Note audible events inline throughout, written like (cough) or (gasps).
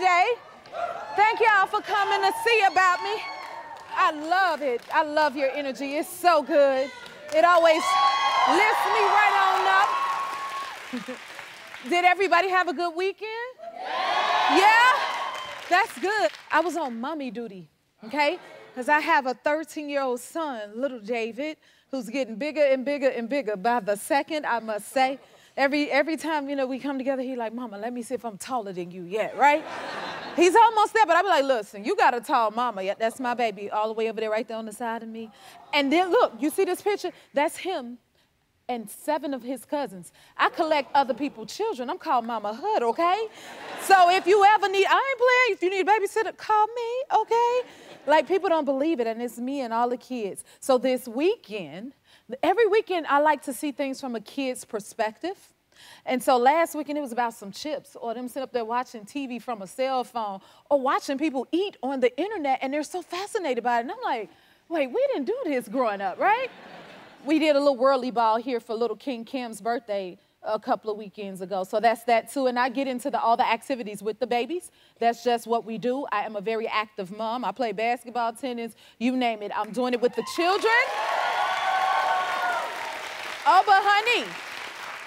today. Thank y'all for coming to see about me. I love it. I love your energy. It's so good. It always lifts me right on up. (laughs) Did everybody have a good weekend? Yeah. yeah? That's good. I was on mommy duty, okay? Because I have a 13 year old son, little David, who's getting bigger and bigger and bigger by the second, I must say. Every, every time, you know, we come together, he like, Mama, let me see if I'm taller than you yet, right? He's almost there, but I be like, listen, you got a tall mama. Yeah, that's my baby, all the way over there, right there on the side of me. And then look, you see this picture? That's him and seven of his cousins. I collect other people's children. I'm called Mama Hood, okay? So if you ever need, I ain't playing. If you need a babysitter, call me, okay? Like people don't believe it, and it's me and all the kids. So this weekend, every weekend I like to see things from a kid's perspective. And so last weekend it was about some chips or them sitting up there watching TV from a cell phone or watching people eat on the internet and they're so fascinated by it. And I'm like, wait, we didn't do this growing up, right? (laughs) we did a little whirly ball here for little King Kim's birthday a couple of weekends ago. So that's that too. And I get into the, all the activities with the babies. That's just what we do. I am a very active mom. I play basketball, tennis, you name it. I'm doing it with the children. Oh, but honey,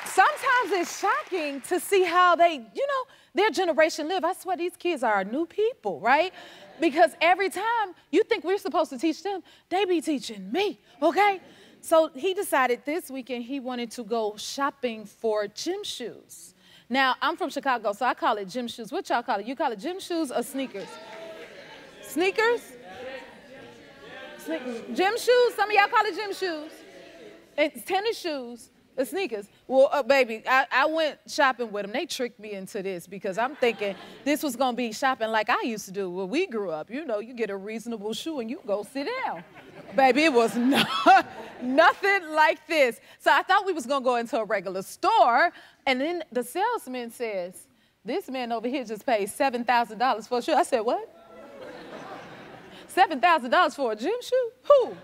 sometimes it's shocking to see how they, you know, their generation live. I swear these kids are new people, right? Because every time you think we're supposed to teach them, they be teaching me, okay? So he decided this weekend he wanted to go shopping for gym shoes. Now, I'm from Chicago, so I call it gym shoes. What y'all call it? You call it gym shoes or sneakers? Sneakers? Sne- gym shoes? Some of y'all call it gym shoes. It's tennis shoes. The sneakers. Well, uh, baby, I, I went shopping with them. They tricked me into this because I'm thinking this was gonna be shopping like I used to do when we grew up. You know, you get a reasonable shoe and you go sit down. baby, it was (laughs) not, nothing like this. So I thought we was gonna go into a regular store, and then the salesman says, "This man over here just paid seven thousand dollars for a shoe." I said, "What? (laughs) Seven thousand dollars for a gym shoe? Who?"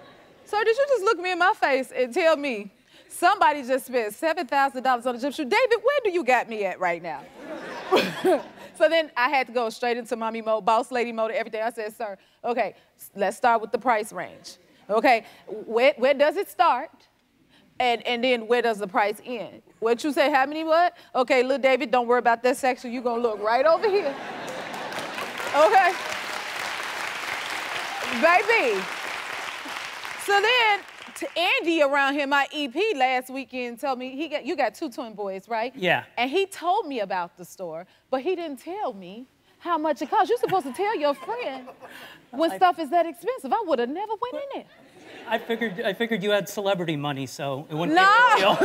Sir, did you just look me in my face and tell me Somebody just spent $7,000 on a gym shoe. David, where do you got me at right now? (laughs) so then I had to go straight into mommy mode, boss lady mode, everything. I said, sir, okay, let's start with the price range. Okay, where, where does it start? And, and then where does the price end? What you say, how many what? Okay, little David, don't worry about that section. You're gonna look right over here. Okay? Baby. So then Andy around here, my EP last weekend, told me he got you got two twin boys, right? Yeah. And he told me about the store, but he didn't tell me how much it costs. You're supposed to tell your friend when I, stuff is that expensive. I would have never went in there. I figured I figured you had celebrity money, so it wouldn't no. be a deal. (laughs)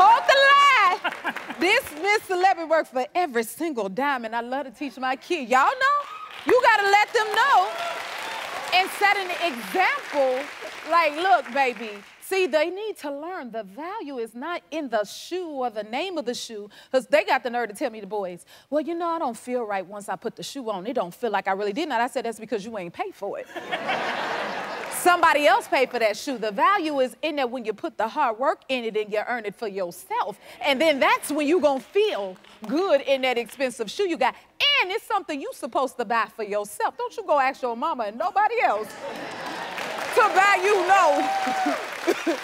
Hold the line. this Miss Celebrity works for every single dime, and I love to teach my kids. Y'all know? You gotta let them know and set an example like, look, baby, see, they need to learn the value is not in the shoe or the name of the shoe, because they got the nerve to tell me, the boys, well, you know, I don't feel right once I put the shoe on. It don't feel like I really did not. I said, that's because you ain't paid for it. (laughs) Somebody else paid for that shoe. The value is in there when you put the hard work in it and you earn it for yourself. And then that's when you're going to feel good in that expensive shoe you got. And it's something you're supposed to buy for yourself. Don't you go ask your mama and nobody else (laughs) to buy you no (laughs)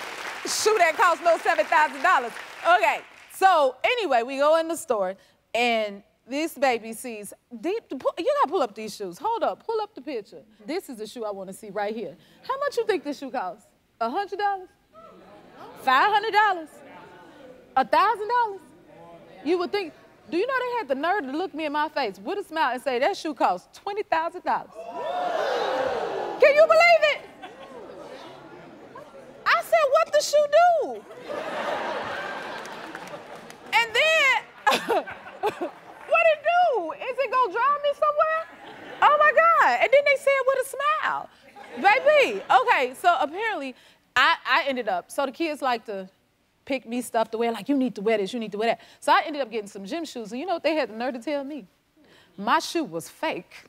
shoe that costs no $7,000. Okay, so anyway, we go in the store and this baby sees, deep, you gotta pull up these shoes. Hold up, pull up the picture. This is the shoe I wanna see right here. How much you think this shoe costs? A hundred dollars? Five hundred dollars? A thousand dollars? You would think, do you know they had the nerve to look me in my face with a smile and say, that shoe costs $20,000? Can you believe it? I said, what the shoe do? And then, (laughs) what it do? Is it gonna drive me somewhere? Oh my God. And then they said with a smile. Baby, okay, so apparently I, I ended up, so the kids like to pick me stuff to wear, like, you need to wear this, you need to wear that. So I ended up getting some gym shoes, and you know what they had the nerve to tell me? My shoe was fake.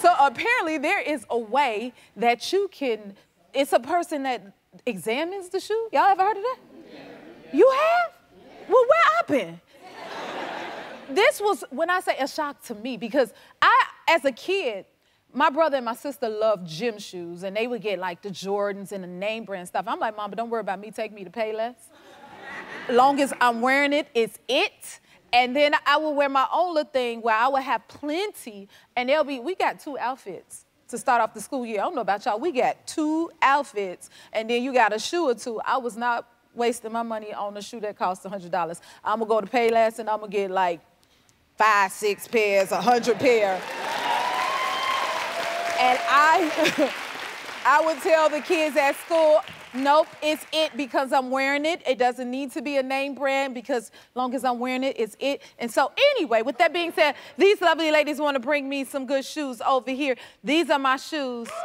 so apparently there is a way that you can, it's a person that examines the shoe. Y'all ever heard of that? You have? Well, where I been? This was when I say a shock to me because I, as a kid, my brother and my sister loved gym shoes, and they would get like the Jordans and the name brand stuff. I'm like, Mom, but don't worry about me. Take me to Payless. Long as I'm wearing it, it's it. And then I would wear my own little thing where I would have plenty, and they'll be. We got two outfits to start off the school year. I don't know about y'all. We got two outfits, and then you got a shoe or two. I was not wasting my money on a shoe that cost $100. I'm gonna go to Payless and I'm gonna get like five, six pairs, a hundred pair. And I, (laughs) I would tell the kids at school, nope, it's it because I'm wearing it. It doesn't need to be a name brand because long as I'm wearing it, it's it. And so anyway, with that being said, these lovely ladies want to bring me some good shoes over here. These are my shoes. (laughs)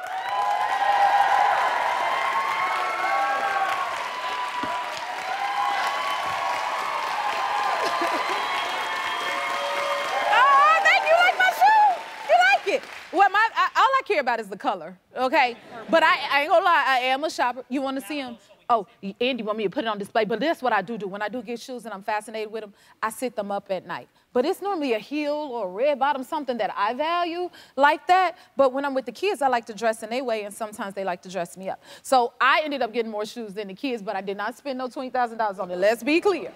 Well, my I, all I care about is the color, okay? But I, I ain't gonna lie, I am a shopper. You want to see them? Oh, Andy want me to put it on display, but that's what I do do. When I do get shoes and I'm fascinated with them, I sit them up at night. But it's normally a heel or a red bottom, something that I value like that. But when I'm with the kids, I like to dress in their way, and sometimes they like to dress me up. So I ended up getting more shoes than the kids, but I did not spend no $20,000 on it. Let's be clear.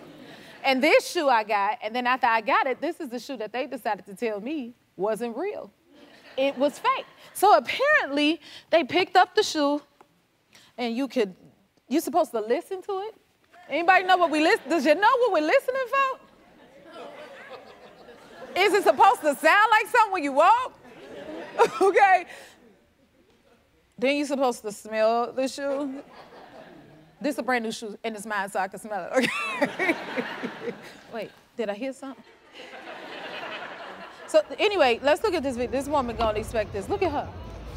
And this shoe I got, and then after I got it, this is the shoe that they decided to tell me wasn't real it was fake. So apparently, they picked up the shoe, and you could, you're supposed to listen to it. Anybody know what we listen? Does you know what we're listening for? Is it supposed to sound like something when you walk? (laughs) okay. Then you're supposed to smell the shoe. This is a brand new shoe, and it's mine, so I can smell it. Okay. (laughs) Wait, did I hear something? So anyway, let's look at this. This woman gonna expect this. Look at her.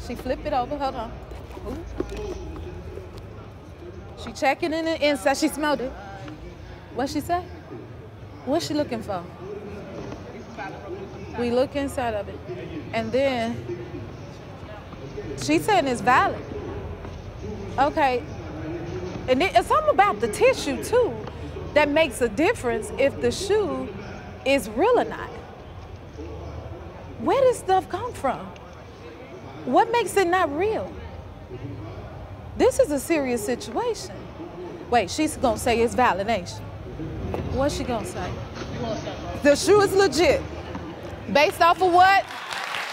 She flipped it over. Hold on. Ooh. She checking in the inside. She smelled it. What she say? What's she looking for? We look inside of it. And then she said it's valid. Okay. And it's something about the tissue too that makes a difference if the shoe is real or not. Where does stuff come from? What makes it not real? This is a serious situation. Wait, she's gonna say it's validation. What's she gonna say? The shoe is legit. Based off of what?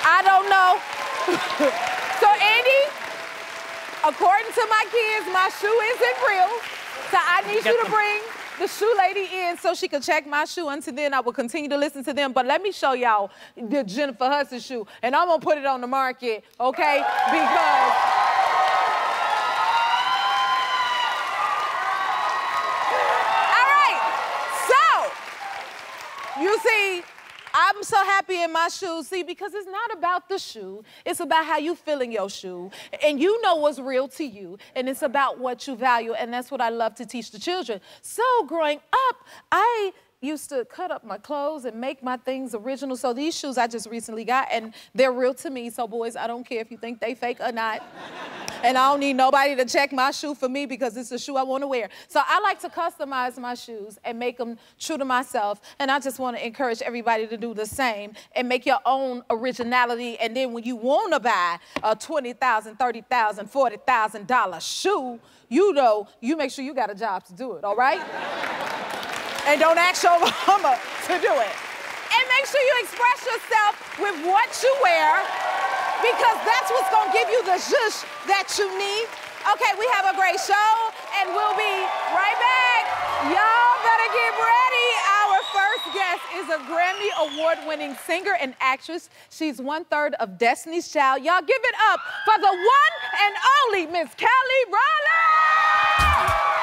I don't know. (laughs) so Andy, according to my kids, my shoe isn't real. So I need you to bring the shoe lady in so she could check my shoe. Until then, I will continue to listen to them. But let me show y'all the Jennifer Hudson shoe. And I'm going to put it on the market, okay? Because... All right. So, you see, I'm so happy in my shoes. See, because it's not about the shoe, it's about how you feel in your shoe. And you know what's real to you, and it's about what you value. And that's what I love to teach the children. So growing up, I used to cut up my clothes and make my things original. So these shoes I just recently got, and they're real to me. So boys, I don't care if you think they fake or not. and I don't need nobody to check my shoe for me because it's a shoe I want to wear. So I like to customize my shoes and make them true to myself. And I just want to encourage everybody to do the same and make your own originality. And then when you want to buy a $20,000, $30,000, $40,000 shoe, you know, you make sure you got a job to do it, all right? And don't ask your (laughs) mama to do it. And make sure you express yourself with what you wear because that's what's gonna give you the zhuzh that you need. Okay, we have a great show and we'll be right back. Y'all better get ready. Our first guest is a Grammy Award winning singer and actress. She's one third of Destiny's Child. Y'all give it up for the one and only Miss Kelly Rowland.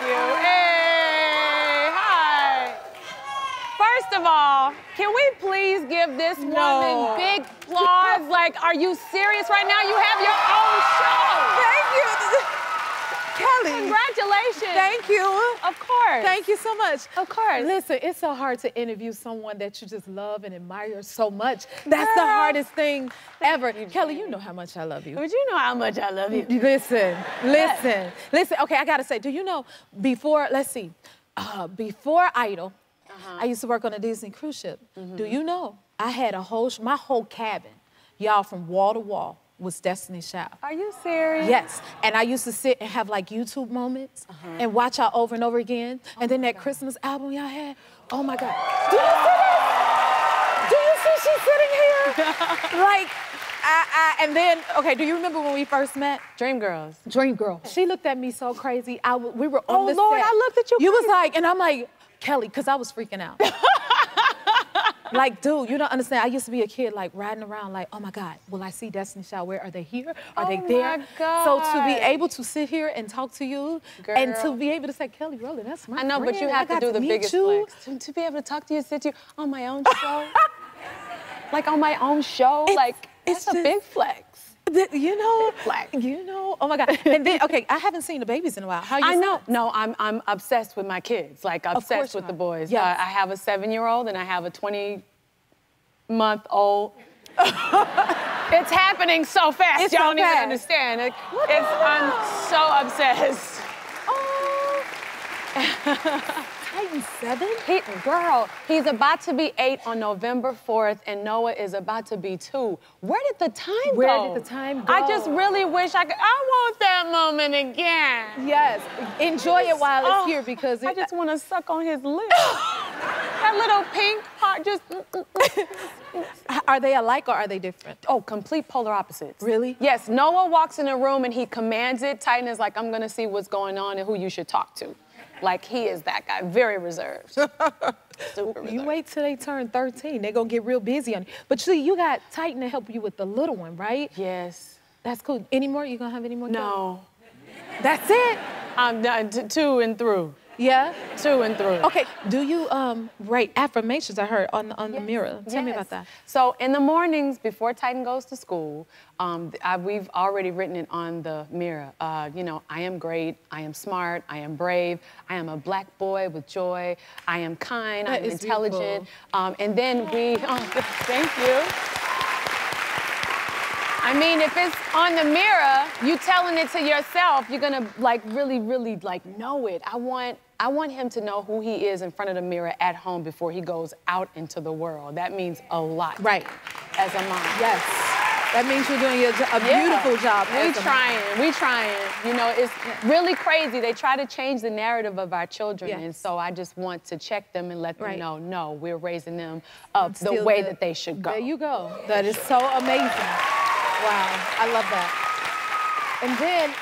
You. Hey, hi. First of all, can we please give this no. woman big applause? like, are you serious right now? You have your own show. You. Kelly, Congratulations. Thank you. Of course. Thank you so much. Of course. Listen, it's so hard to interview someone that you just love and admire so much. That's the hardest thing ever. Kelly, you know how much I love you. But you know how much I love you. Listen, (laughs) listen, listen. Okay, I gotta say, do you know before, let's see, uh, before Idol, Uh-huh. I used to work on a Disney cruise ship. Mm-hmm. Do you know I had a whole, sh- my whole cabin, y'all from wall to wall was Destiny's Child. Are you serious? Yes, and I used to sit and have like YouTube moments Uh-huh. and watch y'all over and over again. and then that Christmas album y'all had, oh my God. Oh. Do you see this? Do you see she's sitting here? (laughs) like, I, I, and then, okay, do you remember when we first met? Dream Girls. Dream Girl. She looked at me so crazy. I, we were on Oh, the Lord, set. I looked at you You was like, and I'm like, Kelly, because I was freaking out. (laughs) like, dude, you don't understand. I used to be a kid, like riding around, like, oh my God, will I see Destiny Child? Where are they here? Are Oh they my there? So to be able to sit here and talk to you, Girl. and to be able to say, Kelly Rowland, that's my I know, but friend. you I have to got do the biggest you. flex. To, to be able to talk to you, sit you on my own show. (laughs) like on my own show. It's- like, it's it's a big flex. Th- You know, Flag. you know, oh my God. And then, okay, I haven't seen the babies in a while. How you I know. son? No, I'm I'm obsessed with my kids. Like obsessed with the boys. Yeah. Uh, I have a seven-year-old and I have a 20-month-old. (laughs) it's happening so fast. It's you so don't even understand. It, it's I'm so obsessed. (laughs) Titan 7? He, girl, he's about to be eight on November 4th, and Noah is about to be two. Where did the time Where go? Where did the time go? I just really wish I could. I want that moment again. Yes. Enjoy it while it's Oh, here because it, I just want to suck on his lips. (laughs) that little pink heart just. mm, mm, mm. (laughs) Are they alike or are they different? Oh, complete polar opposites. Really? Yes. Noah walks in a room and he commands it. Titan is like, I'm gonna see what's going on and who you should talk to. Like he is that guy, very reserved. (laughs) Super You wait till they turn 13. They're going to get real busy on you. But see, you got Titan to help you with the little one, right? Yes. That's cool. Any more? You going to have any more? kids? No. That's it? I'm done. T- two and through. Yeah? Two and through. Okay. Do you um write affirmations I heard on, on the mirror? Tell me about that. So in the mornings before Titan goes to school, um, I, we've already written it on the mirror. Uh, you know, I am great. I am smart. I am brave. I am a black boy with joy. I am kind. I am intelligent. Um, and then we. (laughs) Oh, thank you. I mean, if it's on the mirror, you telling it to yourself, you're gonna like really, really like know it. I want, I want him to know who he is in front of the mirror at home before he goes out into the world. That means a lot. Right. As a mom. Yes. That means you're doing your, a Yeah. beautiful job. We trying, we trying. You know, it's really crazy. They try to change the narrative of our children, Yes. and so I just want to check them and let them Right. know, no, we're raising them up the way good. that they should go. There you go. That is so amazing. Wow, I love that. And then,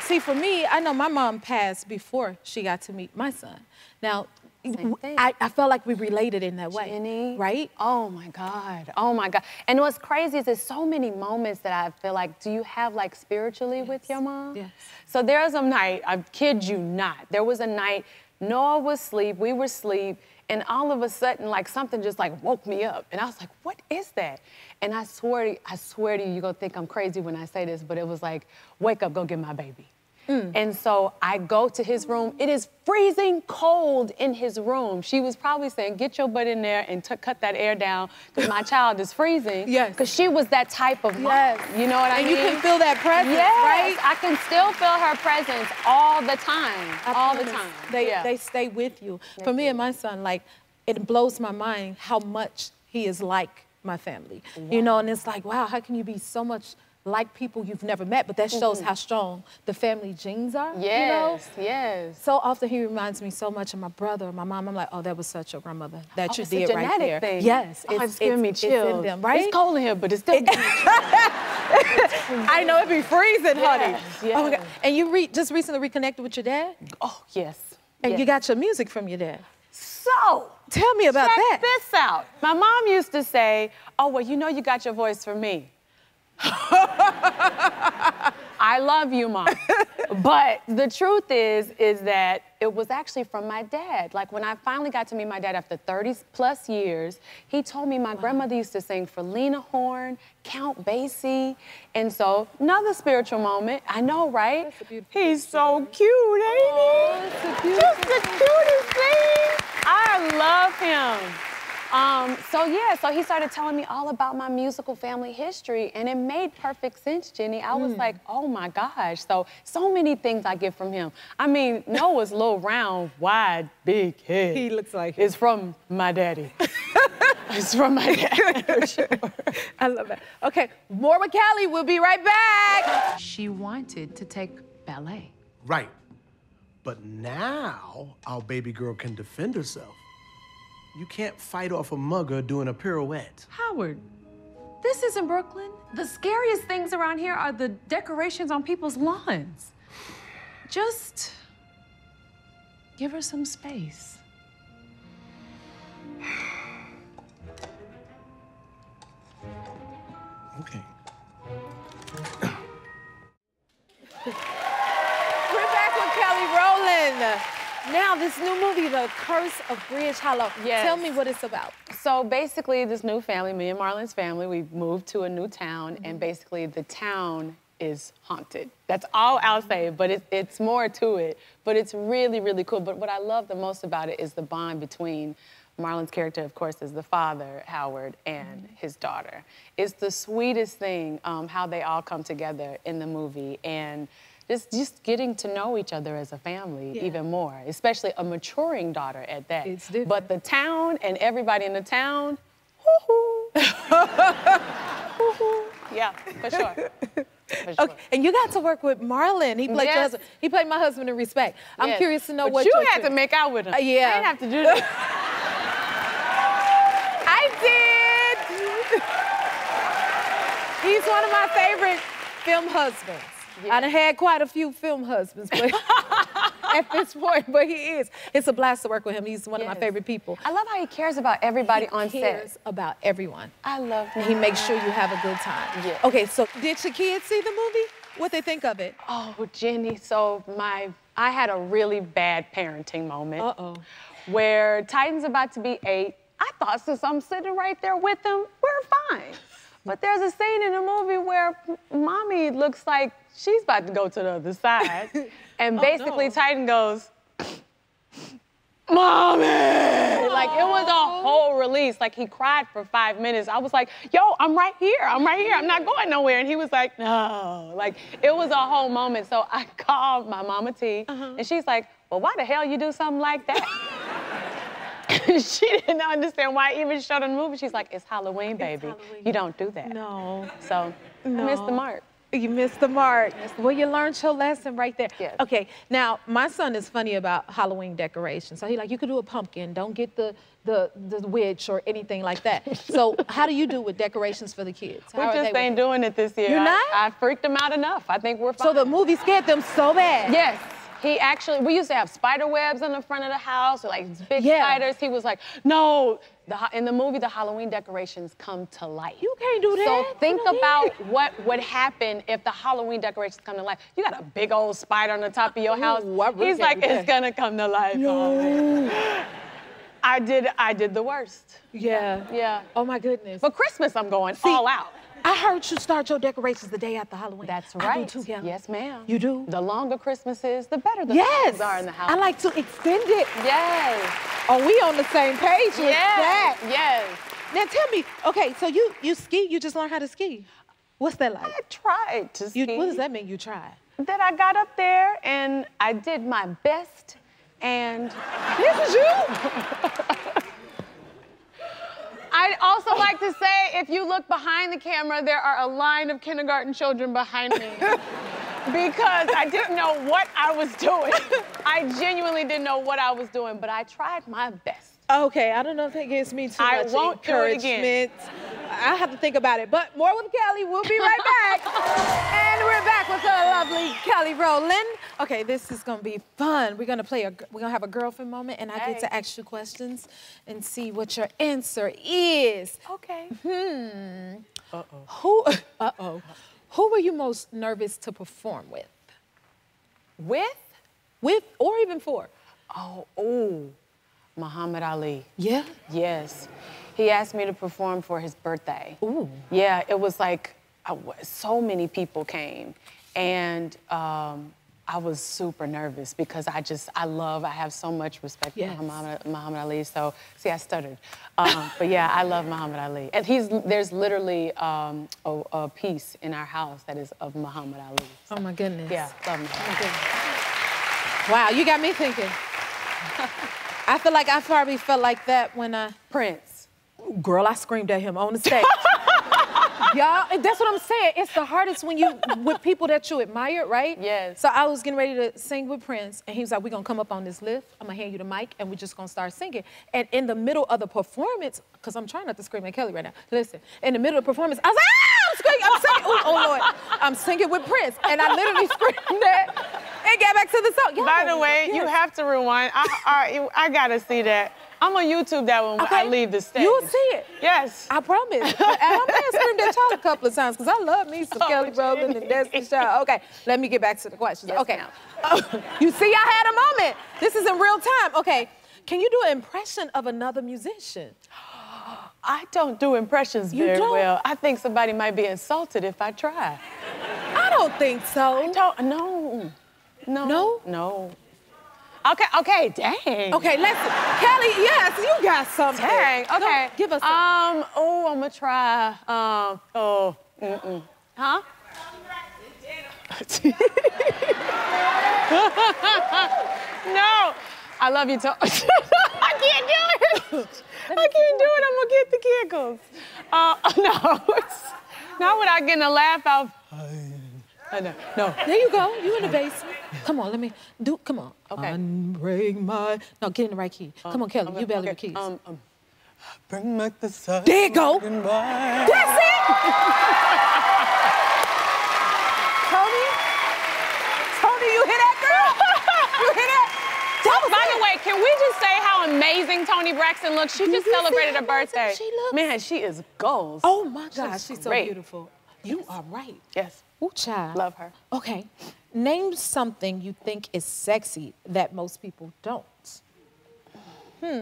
see, for me, I know my mom passed before she got to meet my son. Now, I, I felt like we related in that way, Jenny. right? Oh my God. Oh my God. And what's crazy is there's so many moments that I feel like, do you have like spiritually with your mom? Yes. So there was a night, I kid you not, there was a night, Noah was asleep, we were asleep, and all of a sudden, like something just like woke me up. And I was like, what is that? And I swear to I swear to you, you're gonna think I'm crazy when I say this, but it was like, wake up, go get my baby. Mm. And so I go to his room. It is freezing cold in his room. She was probably saying, Get your butt in there and cut that air down because my (laughs) child is freezing. Yes. Because she was that type of mom. Yes. You know what I mean? and you can feel that presence, yes, right? I can still feel her presence all the time. I all the time. They, yeah. they stay with you. For me and my son, like, it blows my mind how much he is like my family. You know, and it's like, wow, how can you be so much like people you've never met? But that shows mm-hmm. how strong the family genes are. You know? yes, yes. So often he reminds me so much of my brother, my mom. I'm like, oh, that was such your grandmother that Oh, you it's did right there. thing. Yes, oh, it's, giving me it's chills. in them, right? It's cold in here, but it's still. giving (laughs) I know it'd be freezing, honey. Yes, Oh my God. And you re- just recently reconnected with your dad, oh yes. and yes. you got your music from your dad. so. Tell me about Check that. this out. My mom used to say, "Oh well, you know you got your voice from me." (laughs) I love you, mom. (laughs) but the truth is, is that it was actually from my dad. Like when I finally got to meet my dad after 30 plus years, he told me my wow. grandmother used to sing for Lena Horne, Count Basie. And so another spiritual moment. I know, right? He's so cute, ain't he? Just the cutest thing. I love him. Um, so yeah, so he started telling me all about my musical family history, and it made perfect sense, Jenny. I was mm. like, oh my gosh. So so many things I get from him. I mean, Noah's little round, wide, big head. He looks like it's from my daddy. (laughs) it's from my dad (laughs) for sure. I love that. Okay, more with Kelly. We'll be right back. She wanted to take ballet. Right. But now our baby girl can defend herself. You can't fight off a mugger doing a pirouette. Howard, this isn't Brooklyn. The scariest things around here are the decorations on people's lawns. Just give her some space. Okay. Now, this new movie, The Curse of Bridge Hollow. Yes. Tell me what it's about. So basically, this new family, me and Marlon's family, we moved to a new town, mm -hmm. and basically the town is haunted. That's all I'll say, but it, it's more to it. But it's really, really cool. But what I love the most about it is the bond between Marlon's character, of course, is the father, Howard, and mm -hmm. his daughter. It's the sweetest thing um, how they all come together in the movie. And just just getting to know each other as a family yeah. even more, especially a maturing daughter at that. It's different. But the town and everybody in the town, (laughs) yeah, for sure. For sure. Okay, and you got to work with Marlon. He played yes. your husband. He played my husband in Respect. I'm yes. curious to know but what you had to make out with him. Uh, yeah, I didn't have to do that. (laughs) I did. (laughs) He's one of my favorite film husbands. Yeah. I done had quite a few film husbands, but (laughs) at this point, but he is. It's a blast to work with him. He's one yes. of my favorite people. I love how he cares about everybody he on cares set. about everyone. I love him. He makes sure you have a good time. Yeah. Okay, so did your kids see the movie? What they think of it? Oh, Jenny, so my I had a really bad parenting moment. Uh-oh. Where Titan's about to be eight. I thought since I'm sitting right there with him, we're fine. (laughs) But there's a scene in the movie where mommy looks like she's about to go to the other side. (laughs) and basically, oh, no. Titan goes, Mommy! Like it was a whole release. Like he cried for five minutes. I was like, yo, I'm right here. I'm right here. I'm not going nowhere. And he was like, no. Like it was a whole moment. So I (laughs) called my mama T, uh-huh. and she's like, well, why the hell you do something like that? (laughs) she didn't understand why I even showed her the movie. She's like, it's Halloween, baby. It's Halloween. You don't do that. No. So no. I missed the mark. You missed the mark. Missed well, you learned your lesson right there. Yes. Okay, now my son is funny about Halloween decorations. So he like, you could do a pumpkin. Don't get the the the witch or anything like that. (laughs) so how do you do with decorations for the kids? we just ain't doing it this year. You're not? I, I, freaked them out enough. I think we're fine. So the movie scared them so bad. Yes. He actually, we used to have spider webs in the front of the house, or like big yeah. spiders. He was like, no, the, in the movie, the Halloween decorations come to life. You can't do that. So think about what would happen if the Halloween decorations come to life. You got a big old spider on the top of your house. Ooh, He's like, it's gonna come to life. I did, I did the worst. Yeah. Yeah. Oh my goodness. For Christmas, I'm going See, all out. I heard you start your decorations the day after Halloween. That's right. I do too, yeah. Yes, ma'am. You do? The longer Christmas is, the better the yes. are in the house. I like to extend it. Yes. Are we on the same page with yes. that? Yes. Now tell me, okay, so you you ski, you just learned how to ski. What's that like? I tried to ski. You, what does that mean, you tried? That I got up there and I did my best and this is you? (laughs) I'd also like to say, if you look behind the camera, there are a line of kindergarten children behind me. (laughs) because I didn't know what I was doing. I genuinely didn't know what I was doing, but I tried my best. Okay, I don't know if that gives me too I much won't encouragement. Do it again. I have to think about it. But more with Kelly. We'll be right back. (laughs) and we're back with the lovely Kelly Rowland. Okay, this is gonna be fun. We're gonna play a we're gonna have a girlfriend moment, and I hey. get to ask you questions and see what your answer is. Okay. Hmm. Uh oh. Who? (laughs) Uh oh. Who were you most nervous to perform with? With? With or even for? Oh, ooh, Muhammad Ali. Yeah. Yes. He asked me to perform for his birthday. Ooh. Yeah, it was like so many people came. And um, I was super nervous because I just, I love, I have so much respect Yes. for Muhammad, Muhammad Ali. So, see, I stuttered. Um, but yeah, I love Muhammad Ali. And he's, there's literally um, a, a piece in our house that is of Muhammad Ali. Oh my goodness. Yeah, love Muhammad. Wow, you got me thinking. (laughs) I feel like I probably felt like that when I, Prince. girl, I screamed at him on the stage. (laughs) Y'all, that's what I'm saying. It's the hardest when you with people that you admire, right? Yes. So I was getting ready to sing with Prince, and he was like, "We're gonna come up on this lift. I'm gonna hand you the mic, and we're just gonna start singing." And in the middle of the performance, because I'm trying not to scream at Kelly right now. Listen, in the middle of the performance, I was like, "Ah, I'm screaming! I'm singing! Ooh, oh Lord, I'm singing with Prince," and I literally (laughs) screamed that and got back to the song. By the way, you have to rewind. I, I, I gotta see that. I'm on YouTube that when I leave the stage. You'll see it. Yes. I promise. But I may have screamed at y'all a couple of times because I love me some (laughs) Oh, Kelly Rowland and. Destiny Child. Okay, let me get back to the questions. Yes, okay. Oh, (laughs) you see, I had a moment. This is in real time. Okay. Can you do an impression of another musician? (gasps) (gasps) (gasps) I don't do impressions You very don't? well. I think somebody might be insulted if I try. I don't think so. I don't. No. No. No? No. Okay. Okay. Dang. Okay, let's Kelly, yes, you got something. Dang. Okay. give us. Um. Oh, I'm gonna try. Um. Oh. Mm-mm. Huh? (laughs) no. I love you, to- (laughs) I can't do it. I can't do it. I'm gonna get the giggles. Uh, (laughs) no, it's not without getting a laugh out. I know. No. There you go. You in the basement. Come on, let me do. Come on. Okay. Unbreak my. No, get in the right key. Come on, Kelly. You belly the Okay, keys. Um, um, bring back the sun. There you go. That's it. (laughs) Toni. Toni, you hear that, girl? You hear that? That was By it. the way, can we just say how amazing Toni Braxton looks? She Did just celebrated her birthday. she looks? Man, she is goals. Oh my gosh, looks she's so great. beautiful. You are right. Yes, Ooh, child. love her. Okay. Name something you think is sexy that most people don't. Hmm.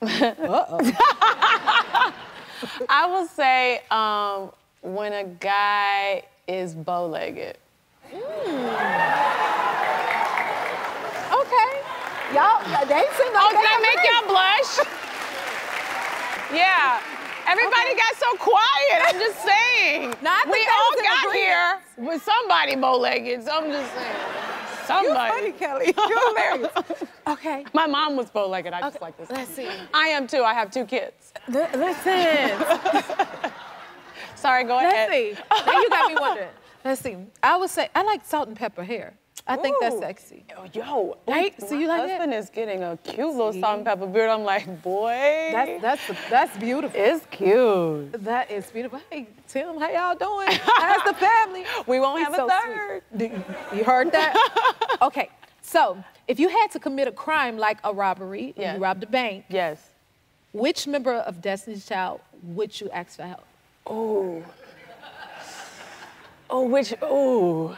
(laughs) Uh-oh. (laughs) I will say um, when a guy is bow-legged. Okay. Y'all, they like Oh, did I make y'all blush? Yeah. Everybody got so quiet. I'm just saying. No, I we all got agreement. here with somebody bow-legged. So I'm just saying. You're Somebody. funny, Kelly. (laughs) You're hilarious. Okay. My mom was bow-legged. I just like this. let's see. I am too. I have two kids. Li- Listen. (laughs) Sorry, go Let's ahead. see. Now you got me wondering. Let's see. I would say I like salt and pepper hair. I think that's sexy. Oh, Yo, Right? So you like husband is getting a cute little See? salt and pepper beard. I'm like, boy, That's that's that's beautiful. it's cute. That is beautiful. Hey, Tim, how y'all doing? How's the family? (laughs) We won't He's have a so third. sweet. You heard that? (laughs) okay. So, if you had to commit a crime like a robbery, Yeah. you robbed a bank, Yes. which member of Destiny's Child would you ask for help? Oh. Oh, which? Oh.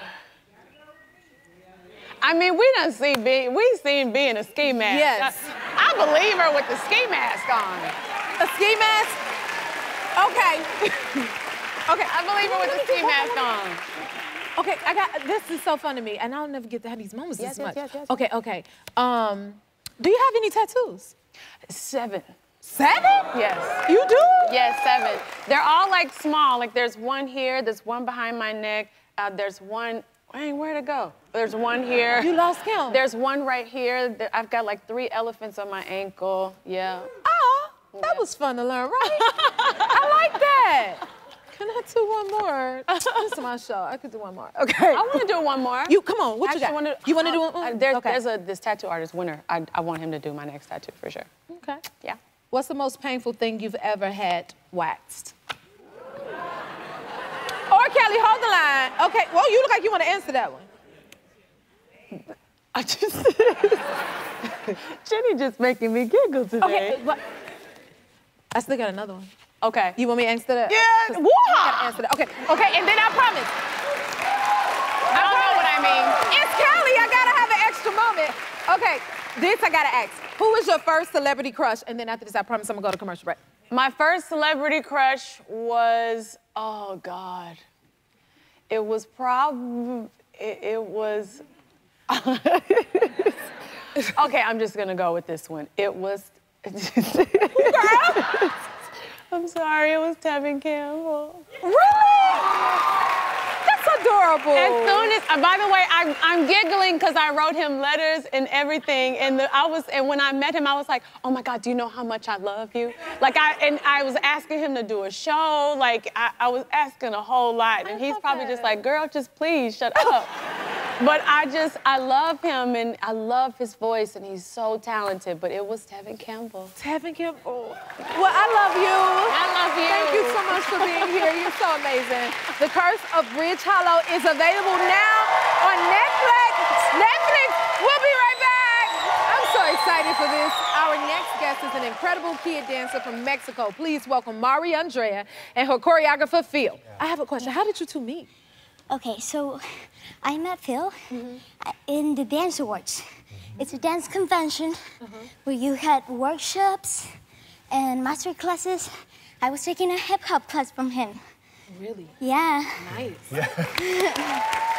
I mean, we done see B. We seen B in a ski mask. Yes. I, I believe her with the ski mask on. A ski mask? Okay. (laughs) okay. I believe her with the ski mask on. Okay, I got this is so fun to me, and I'll never get to have these moments Yes, this yes, much. yes, yes. Okay, okay. Um, do you have any tattoos? Seven. Seven? Yes. You do? Yes, seven. They're all like small. Like there's one here, there's one behind my neck, uh, there's one. Where'd it go? There's one here. You lost count. There's one right here. I've got like three elephants on my ankle. Yeah. Oh, that Yeah. was fun to learn, right? (laughs) I like that. Can I do one more? This is my show. I could do one more. Okay. I want to do one more. You come on. What Actually, you got? wanna- you want to do uh, one? uh, there's, okay. there's a this tattoo artist winner. I, I want him to do my next tattoo for sure. okay. Yeah. What's the most painful thing you've ever had waxed? Or Kelly, hold the line. Okay. Well, you look like you want to answer that one. I just (laughs) Jenny just making me giggle today. Okay. Uh, what? I still got another one. Okay. You want me to answer that? Yeah, 'Cause woo-ha! I gotta answer that. Okay. Okay. And then I promise. I don't know what I mean. It's Kelly. I gotta have an extra moment. Okay, this I gotta ask. Who was your first celebrity crush? And then after this, I promise I'm gonna go to commercial break. My first celebrity crush was, oh God. It was probably, it, it was, (laughs) okay, I'm just gonna go with this one. It was, (laughs) I'm sorry, it was Tevin Campbell. Really? Adorable. As soon as, uh, by the way, I, I'm giggling because I wrote him letters and everything, and the, I was, and when I met him, I was like, oh my God, do you know how much I love you? Like I, and I was asking him to do a show, like I, I was asking a whole lot, and he's probably just like, girl, just please shut up. But I just, I love him and I love his voice and he's so talented. But it was Tevin Campbell. Tevin Campbell. Well, I love you. I love you. Thank you so much for being here. You're so amazing. The Curse of Bridge Hollow is available now on Netflix. Netflix. We'll be right back. I'm so excited for this. Our next guest is an incredible kid dancer from Mexico. Please welcome Mariandrea and her choreographer, Phil. I have a question. How did you two meet? Okay, so I met Phil mm-hmm. uh, in the Dance Awards. Mm-hmm. It's a dance convention mm-hmm. where you had workshops and master classes. I was taking a hip hop class from him. Really? Yeah. Nice. (laughs)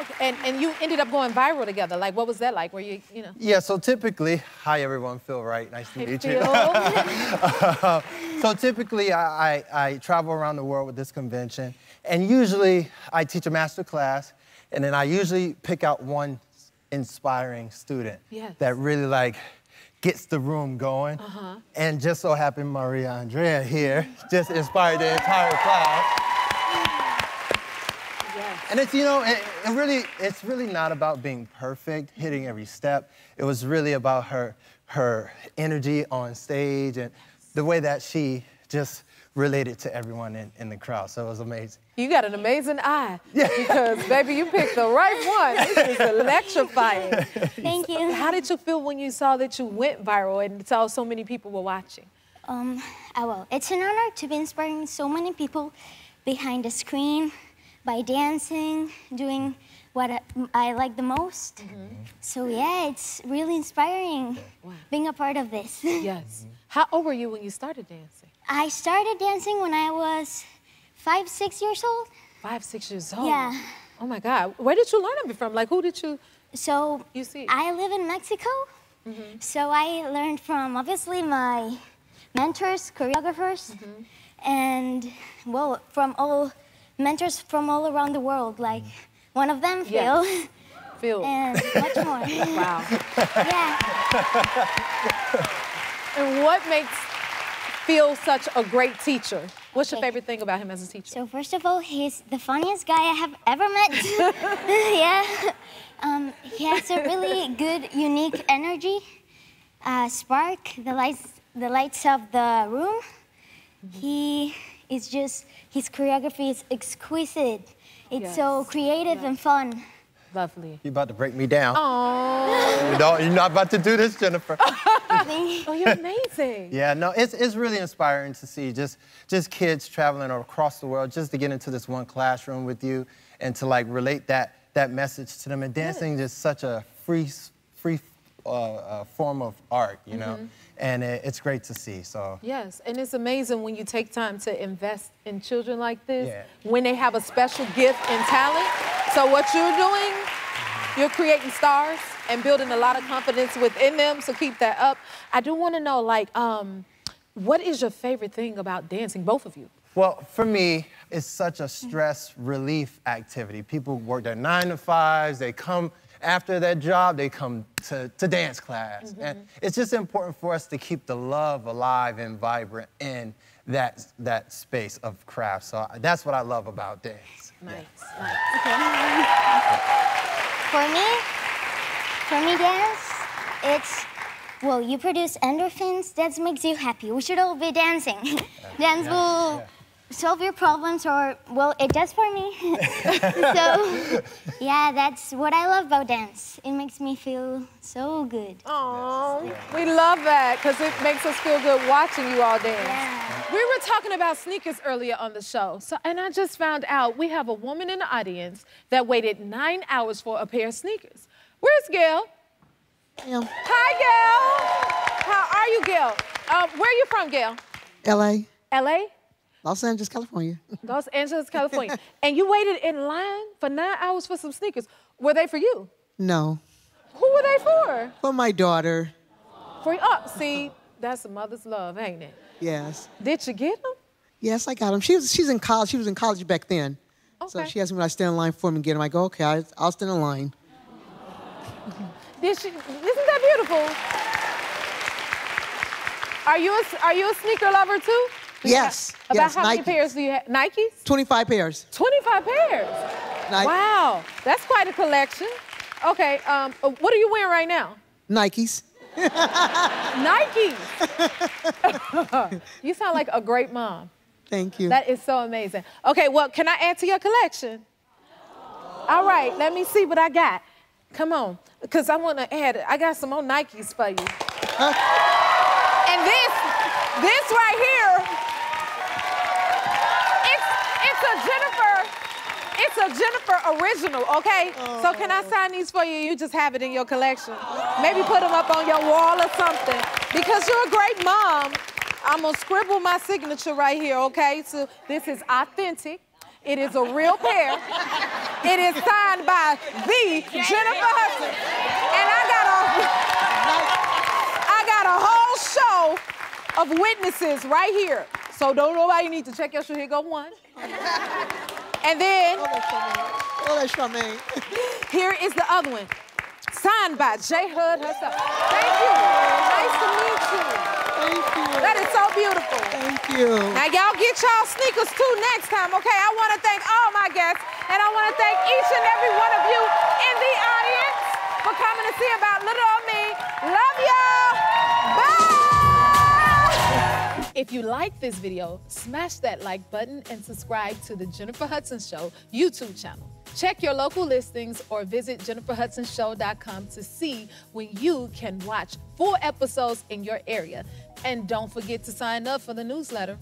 Okay, And, and you ended up going viral together. Like, what was that like? Were you, you know? Yeah, so typically, hi everyone, Phil Wright, nice to Hey, meet you. Phil. (laughs) (laughs) Uh, so typically, I, I, I travel around the world with this convention, and usually I teach a master class, and then I usually pick out one inspiring student Yes. that really like gets the room going. Uh-huh. And just so happened Mariandrea here (laughs) just inspired the entire class. And it's, you know, it, it really, it's really not about being perfect, hitting every step. It was really about her, her energy on stage and the way that she just related to everyone in, in the crowd. So it was amazing. You got an amazing eye. (laughs) Yeah. Because, baby, you picked the right one. This is (laughs) electrifying. Thank you. How did you feel when you saw that you went viral and saw so many people were watching? Um, well, it's an honor to be inspiring so many people behind the screen by dancing, doing what I, I like the most. So yeah, it's really inspiring being a part of this. (laughs) Yes. How old were you when you started dancing? I started dancing when I was five, six years old. Five, six years old. Yeah. Oh my God. Where did you learn it from? Like, who did you? So You see. I live in Mexico. Mm-hmm. So I learned from obviously my mentors, choreographers, mm-hmm. and well, from all mentors from all around the world. Like mm-hmm. one of them, Yeah. Phil, (laughs) Phil. and much more. (laughs) wow. (laughs) yeah. And what makes Phil such a great teacher? What's your favorite thing about him as a teacher? So first of all, he's the funniest guy I have ever met. (laughs) (laughs) yeah. Um, he has a really good, unique energy. Uh, spark the lights, the lights of the room. He is just his choreography is exquisite. It's so Yes. creative and fun. Lovely. You're about to break me down. Oh, You know, you're not about to do this, Jennifer. (laughs) oh, you're amazing. (laughs) Yeah, no, it's, it's really inspiring to see just, just kids traveling across the world just to get into this one classroom with you and to like relate that, that message to them. And dancing is such a free, free uh, form of art, you know? And it, it's great to see, so. Yes, and it's amazing when you take time to invest in children like this, Yeah. when they have a special gift and talent. So what you're doing, you're creating stars and building a lot of confidence within them. So keep that up. I do want to know, like, um, what is your favorite thing about dancing, both of you? Well, for me, it's such a stress relief activity. People work their nine to fives, they come after that job, they come to, to dance class. And mm-hmm. it's just important for us to keep the love alive and vibrant in that, that space of craft. So uh, that's what I love about dance. Nice, nice. For me, for me, dance, it's well, you produce endorphins. Dance makes you happy. We should all be dancing. (laughs) dance will solve your problems, or well, it does for me. (laughs) so, yeah, that's what I love about dance. It makes me feel so good. Oh, we love that because it makes us feel good watching you all dance. Yeah. We were talking about sneakers earlier on the show. So, and I just found out we have a woman in the audience that waited nine hours for a pair of sneakers. Where's Gail? Ma'am. Hi, Gail. How are you, Gail? Um, where are you from, Gail? L.A., LA? Los Angeles, California. (laughs) Los Angeles, California. and you waited in line for nine hours for some sneakers. Were they for you? No, Who were they for? for my daughter. For you. Oh, see, that's a mother's love, ain't it? Yes. Did you get them? Yes, I got them. She was, she's in college. She was in college back then. Okay. So she asked me would I stand in line for them and get them. I go, okay, I, I'll stand in line. Did she? Isn't that beautiful? Are you a, are you a sneaker lover too? Yes, about yes, how many pairs do you have? Nikes? 25 pairs. 25 pairs. Ni- Wow, that's quite a collection. Okay, um, uh, what are you wearing right now? Nikes. (laughs) Nikes. (laughs) you sound like a great mom. Thank you. That is so amazing. Okay, well, can I add to your collection? All right, let me see what I got. Come on, because I want to add, I got some more Nikes for you. And this, this right here, it's, it's a Jennifer, it's a Jennifer original, okay? So can I sign these for you? You just have it in your collection. Maybe put them up on your wall or something. Because you're a great mom, I'm gonna scribble my signature right here, okay? So this is authentic. It is a real pair. It is signed by the Jennifer Hudson. And I got a, (laughs) I got a whole show of witnesses right here. So don't nobody need to check your shoe. Here go one. And then Oh, oh (laughs) here is the other one. Signed by J. Hud herself. Thank you. Nice to meet you. Thank you. That is so beautiful. Thank you. Now y'all get y'all sneakers too next time, okay? I want to thank all my guests, and I want to thank each and every one of you in the audience for coming to see about Little If you like this video, smash that like button and subscribe to the Jennifer Hudson Show YouTube channel. Check your local listings or visit jenniferhudsonshow.com to see when you can watch full episodes in your area. And don't forget to sign up for the newsletter.